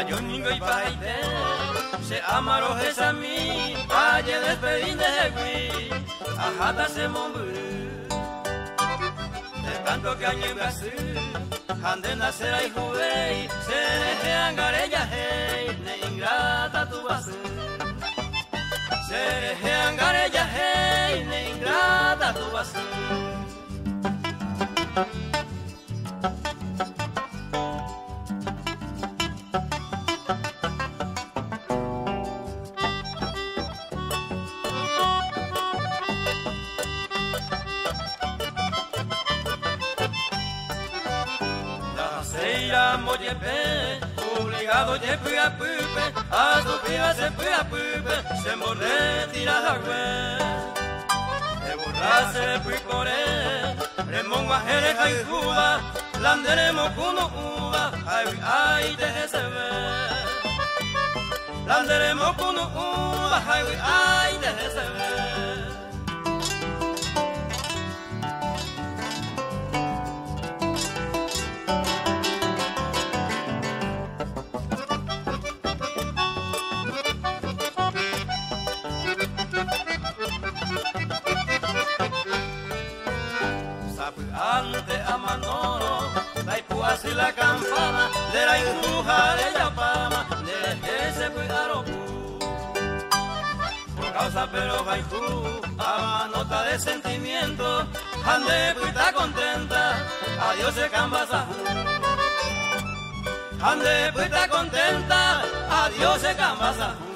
Ayoningo y paite, se amaro mi, aye despedinde de ajata se mombu. De tanto que año en Brasil, ande nacer ay juguei, se deje angarella hey, ne ingrata tu base. Se deje angarella hey, ne ingrata tu base. Seira moyepe, obligado yepe a pupe, a su piba se fue a pupe, se morre tira la De borra se fue por él, remon guajere jaicuba, landeremo kuno uva, ay ay de se ve. Landeremo kuno uva, ay ay ante a Manolo, la la campana, de la injuja de Yapama, de ese cuidaro Por causa pero tú, a nota de sentimiento, ande puita contenta, adiós se cambasa. Ande puita contenta, adiós se cambasa.